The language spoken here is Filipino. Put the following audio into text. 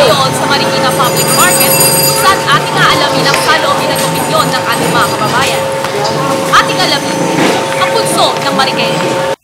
ngayon sa Marikina Public Market kung saan ating aalamin ang saloobin ng opinyon ng ating mga kababayan. Ating alamin ang punso ng Marikina.